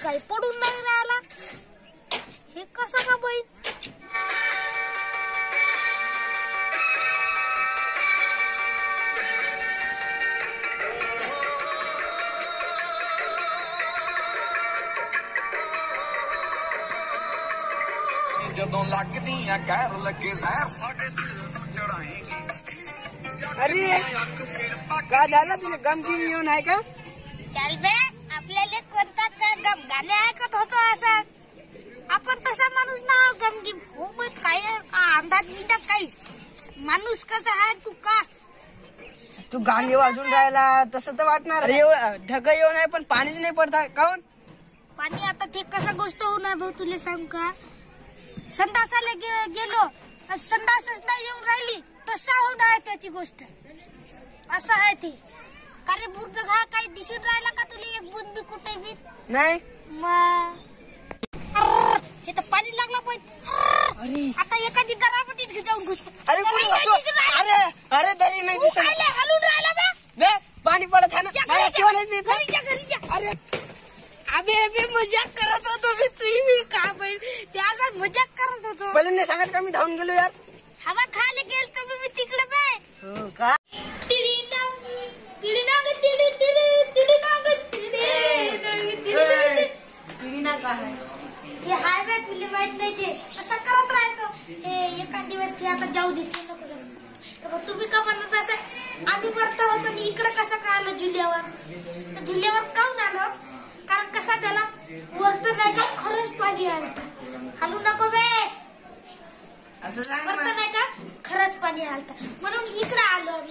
काही पडून नाही राहिला हे कसं का बैल ਜਦੋਂ ਲੱਗਦੀਆਂ ਕਹਿਰ ਲੱਗੇ ਜ਼ਹਿਰ ਸਾਡੇ ਦਿਲ ਨੂੰ ਚੜਾਏਗੀ अरे काय झालं तुला गमती येऊन आहे का चाल बे आपल्याला कोणता का गम गाणे ऐकत होतो असं? आपण तसा माणूस ना गमगी हो बे, काय का अंदाज बिंदाज काही. माणूस कसा आहे तू का? तू गाणी वाजून राहिला तसं तर वाटणार ढग येऊन आहे पण पाणीच नाही पडत काऊन? पाणी आता ते कसा गोष्ट होणार भाऊ तुला सांग का? संडासाला गे- गेलो आणि संडासच नाही येऊन राहिली तसा होणार आहे त्याची गोष्ट. असं आहे ते. का रे बुर्ड घा काही दिसून राहिला का तुला? एक बुंद बी कुठे बी? नाही. मग हे तर पाणी लागला पण. अरे. आता एखादी घरामध्ये जाऊन घुसतो अरे असो अरे अरे दरी नाही दिसत. हलून राहिला बे. बे पाणी पडत आहे जा ना घरी मला जा. शिवायलाच नाही येत. घरी जा, घरी जा. अरे. अबे अबे मजाक करत होतो मी तुम्ही मी. का बाई? त्या मजाक करत होतो. पहिले नाही सांगत का मी धावून गेलो यार? हवा खायला गेल तर मी तिकडे बाय हो का? ते हाय बाय तुला माहीत नाही ते असं करत राहतो हे एखाद दिवस ते आता जाऊ दे नको जाऊ तर मग तुम्ही का म्हणत असं आम्ही वरत होतो आणि इकडे कसं काय आलो झुल्यावर झुल्यावर काऊन आलो कारण कसा त्याला वरत नाही का? खरंच पाणी आलं हालू नको बे असं सांग वरत नाही का खरंच पाणी आलं म्हणून इकडे आलो आम्ही.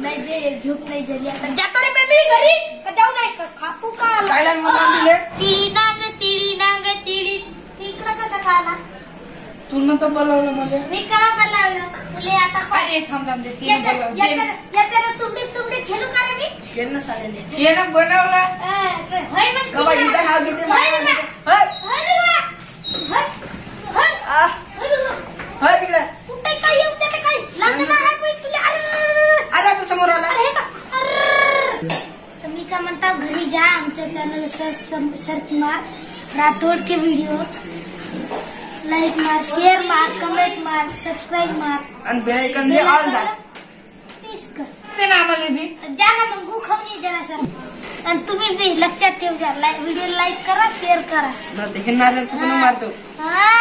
नाही बे झोप नाही झाली. आता जातो रे बे मी घरी. का जाऊ नाही? का खापू का आला? काय लागलं मला तुले तिळी नांग तिळी नांग तिळी. तिकडं कसं का आला तू न तर बोलवलं मला. मी का बोलावलं? तुले आता पाय- अरे थांब थांब दे तिने याच्या- बोलवलं. याच्या- याच्यानं तुमडी तुमडी खेळू का रे मी? केलं चालेल तिने बोलवलं. अ, क- होय मग गबा तिकडं. इथं नाव घेते होय ना. ना. जा आमच्या चॅनल सर्च मार. राठोड के व्हिडिओ लाईक मार शेअर मार कमेंट मार सबस्क्राईब मार. आणि बेळाईकन दे ऑल तेच कर. ते ना आम्हाला बी. जा ना मग गु खाऊन ये आणि तुम्ही बी लक्षात ठेव जा व्हिडिओ लाईक करा शेअर करा. हे नारळ फुकून मारतो? हा.